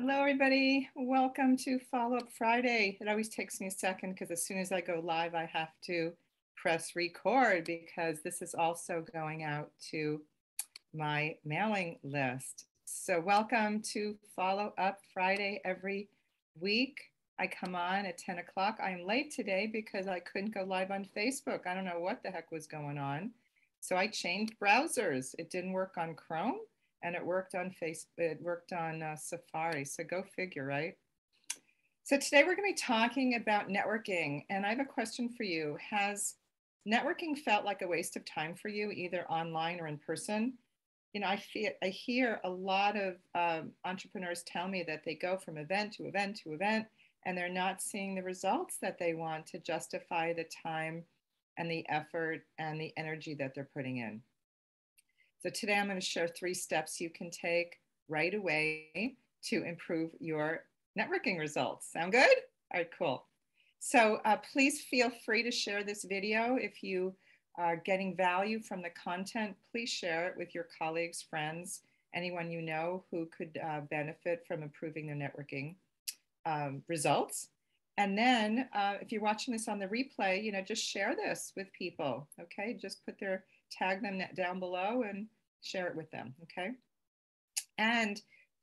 Hello, everybody. Welcome to Follow Up Friday. It always takes me a second because as soon as I go live, I have to press record because this is also going out to my mailing list. So, welcome to Follow Up Friday every week. I come on at 10 o'clock. I'm late today because I couldn't go live on Facebook. I don't know what the heck was going on. So, I changed browsers. It didn't work on Chrome and it worked on Facebook, it worked on uh, Safari. So go figure, right? So today we're going to be talking about networking. And I have a question for you. Has networking felt like a waste of time for you, either online or in person? You know, I feel I hear a lot of um, entrepreneurs tell me that they go from event to event to event, and they're not seeing the results that they want to justify the time and the effort and the energy that they're putting in. So today I'm going to share three steps you can take right away to improve your networking results. Sound good? All right, cool. So uh, please feel free to share this video. If you are getting value from the content, please share it with your colleagues, friends, anyone you know who could uh, benefit from improving their networking um, results. And then uh, if you're watching this on the replay, you know, just share this with people, okay? Just put their tag them down below and share it with them, okay? And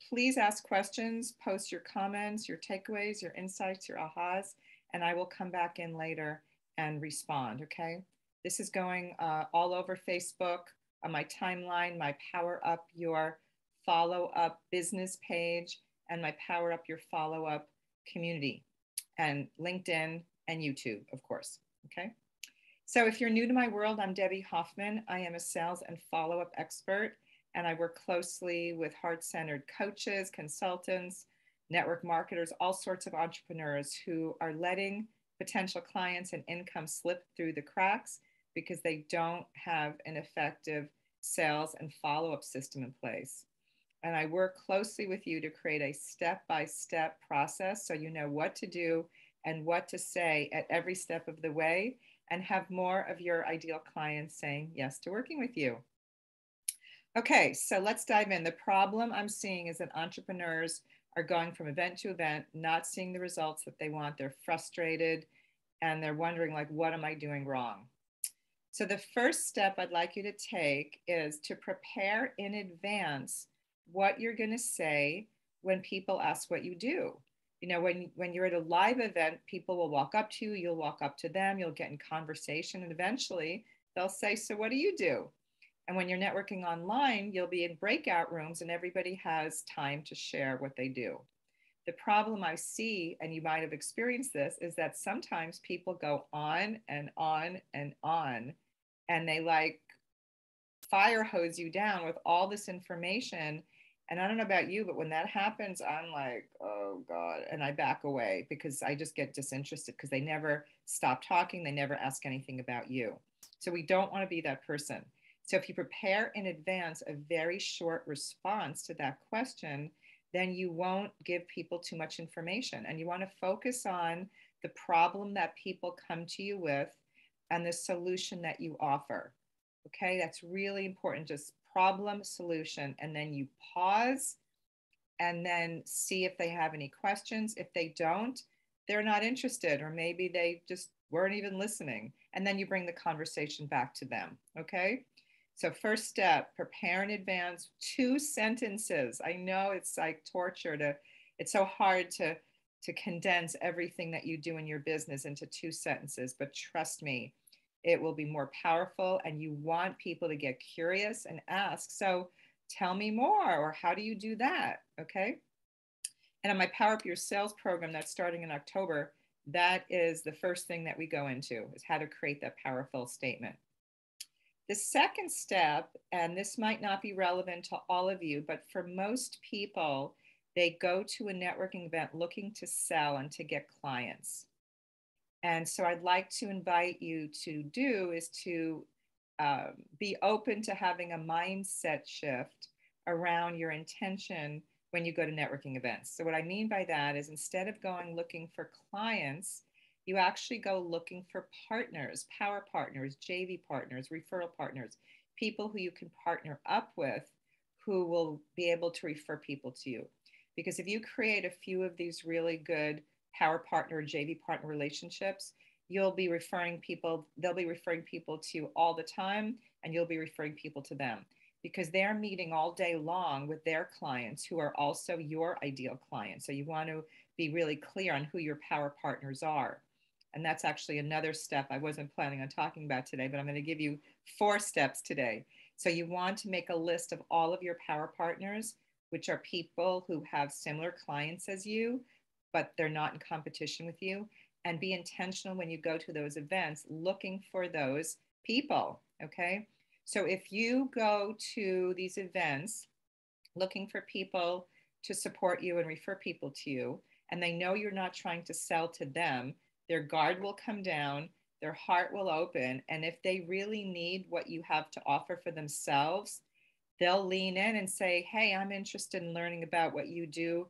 please ask questions, post your comments, your takeaways, your insights, your ahas, and I will come back in later and respond, okay? This is going uh, all over Facebook, on my timeline, my Power Up Your Follow Up business page, and my Power Up Your Follow Up community, and LinkedIn and YouTube, of course, okay? So if you're new to my world, I'm Debbie Hoffman. I am a sales and follow-up expert, and I work closely with heart-centered coaches, consultants, network marketers, all sorts of entrepreneurs who are letting potential clients and income slip through the cracks because they don't have an effective sales and follow-up system in place. And I work closely with you to create a step-by-step process so you know what to do and what to say at every step of the way and have more of your ideal clients saying yes to working with you. Okay, so let's dive in. The problem I'm seeing is that entrepreneurs are going from event to event, not seeing the results that they want. They're frustrated and they're wondering, like, what am I doing wrong? So, the first step I'd like you to take is to prepare in advance what you're going to say when people ask what you do you know when when you're at a live event people will walk up to you you'll walk up to them you'll get in conversation and eventually they'll say so what do you do? And when you're networking online you'll be in breakout rooms and everybody has time to share what they do. The problem i see and you might have experienced this is that sometimes people go on and on and on and they like fire hose you down with all this information and I don't know about you, but when that happens, I'm like, oh God. And I back away because I just get disinterested because they never stop talking. They never ask anything about you. So we don't want to be that person. So if you prepare in advance a very short response to that question, then you won't give people too much information. And you want to focus on the problem that people come to you with and the solution that you offer. Okay, that's really important. Just problem solution and then you pause and then see if they have any questions. If they don't they're not interested or maybe they just weren't even listening and then you bring the conversation back to them okay? So first step prepare in advance. Two sentences. I know it's like torture to it's so hard to to condense everything that you do in your business into two sentences but trust me it will be more powerful and you want people to get curious and ask so tell me more or how do you do that? Okay? And on my power up your sales program that's starting in october that is the first thing that we go into is how to create that powerful statement. The second step and this might not be relevant to all of you but for most people they go to a networking event looking to sell and to get clients and so I'd like to invite you to do is to um, be open to having a mindset shift around your intention when you go to networking events. So, what I mean by that is instead of going looking for clients, you actually go looking for partners, power partners, JV partners, referral partners, people who you can partner up with who will be able to refer people to you. Because if you create a few of these really good power partner, JV partner relationships, you'll be referring people, they'll be referring people to you all the time, and you'll be referring people to them because they're meeting all day long with their clients who are also your ideal clients. So you want to be really clear on who your power partners are. And that's actually another step I wasn't planning on talking about today, but I'm going to give you four steps today. So you want to make a list of all of your power partners, which are people who have similar clients as you, but they're not in competition with you. And be intentional when you go to those events, looking for those people. Okay. So if you go to these events looking for people to support you and refer people to you, and they know you're not trying to sell to them, their guard will come down, their heart will open. And if they really need what you have to offer for themselves, they'll lean in and say, Hey, I'm interested in learning about what you do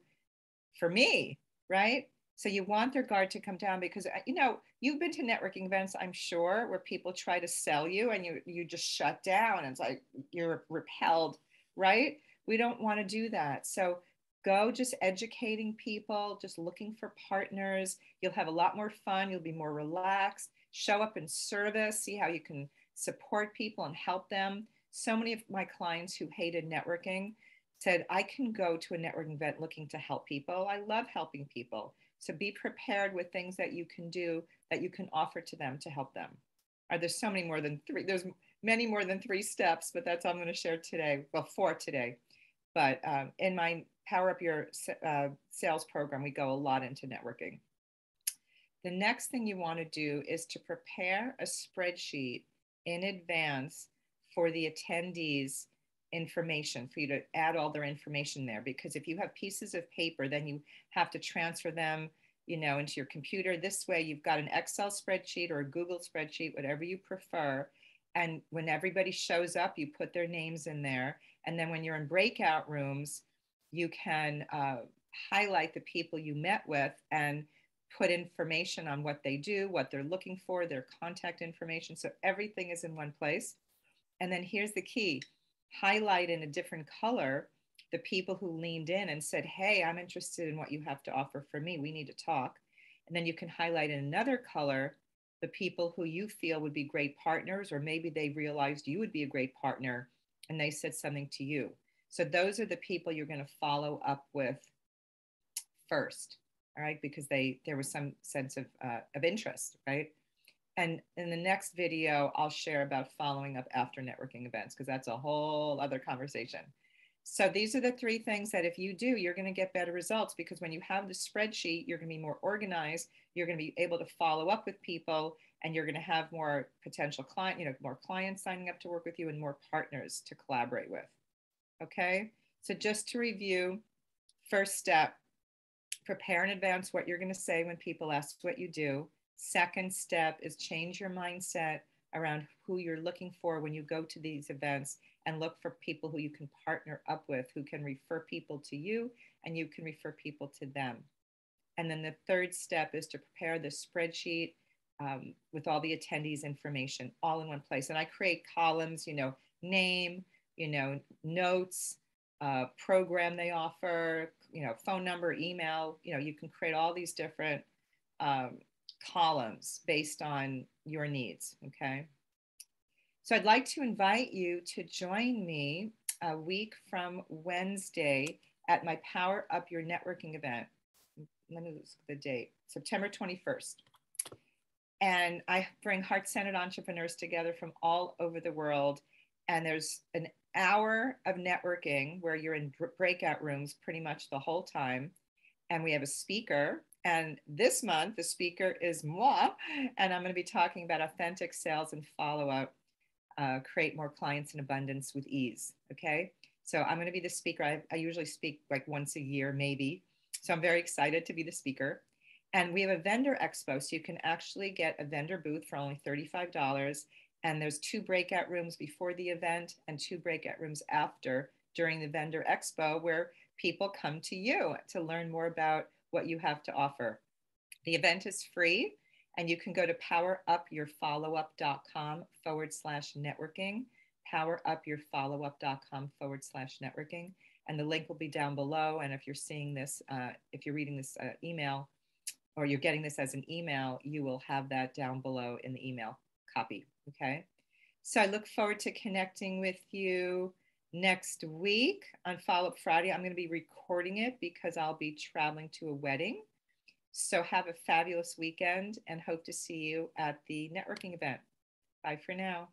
for me, right? So you want their guard to come down because uh, you know you've been to networking events, I'm sure, where people try to sell you and you you just shut down. And it's like you're repelled, right? We don't want to do that. So go just educating people, just looking for partners. You'll have a lot more fun. You'll be more relaxed. Show up in service. See how you can support people and help them. So many of my clients who hated networking said, I can go to a networking event looking to help people. I love helping people. So be prepared with things that you can do that you can offer to them to help them. Are there so many more than three? There's many more than three steps, but that's all I'm going to share today. Well, four today. But um, in my Power Up Your uh, Sales program, we go a lot into networking. The next thing you want to do is to prepare a spreadsheet in advance for the attendees information for you to add all their information there because if you have pieces of paper then you have to transfer them you know into your computer. This way you've got an excel spreadsheet or a google spreadsheet whatever you prefer. And when everybody shows up you put their names in there. And then when you're in breakout rooms you can uh, highlight the people you met with and put information on what they do what they're looking for their contact information. So everything is in one place. And then here's the key highlight in a different color the people who leaned in and said, Hey, I'm interested in what you have to offer for me. We need to talk. And then you can highlight in another color the people who you feel would be great partners, or maybe they realized you would be a great partner and they said something to you. So those are the people you're going to follow up with first, all right? Because they there was some sense of uh, of interest, right? And in the next video i'll share about following up after networking events because that's a whole other conversation. So these are the three things that if you do you're going to get better results because when you have the spreadsheet you're going to be more organized you're going to be able to follow up with people and you're going to have more potential client you know more clients signing up to work with you and more partners to collaborate with. Okay? So just to review first step prepare in advance what you're going to say when people ask what you do Second step is change your mindset around who you're looking for when you go to these events and look for people who you can partner up with, who can refer people to you and you can refer people to them. And then the third step is to prepare the spreadsheet um, with all the attendees information all in one place. And I create columns, you know, name, you know, notes, uh, program they offer, you know, phone number, email, you know, you can create all these different um, columns based on your needs. Okay. So I'd like to invite you to join me a week from Wednesday at my Power Up Your Networking event. Let me look at the date September 21st. And I bring heart centered entrepreneurs together from all over the world. And there's an hour of networking where you're in breakout rooms pretty much the whole time. And we have a speaker and this month, the speaker is moi, and I'm going to be talking about authentic sales and follow up, uh, create more clients in abundance with ease. Okay. So I'm going to be the speaker. I, I usually speak like once a year, maybe. So I'm very excited to be the speaker. And we have a vendor expo. So you can actually get a vendor booth for only $35. And there's two breakout rooms before the event and two breakout rooms after during the vendor expo where people come to you to learn more about what you have to offer. The event is free and you can go to powerupyourfollowup.com forward slash networking, powerupyourfollowup.com forward slash networking. and the link will be down below. And if you're seeing this, uh, if you're reading this uh, email or you're getting this as an email, you will have that down below in the email copy. Okay. So I look forward to connecting with you next week on Follow Up Friday. I'm going to be recording it because I'll be traveling to a wedding. So have a fabulous weekend and hope to see you at the networking event. Bye for now.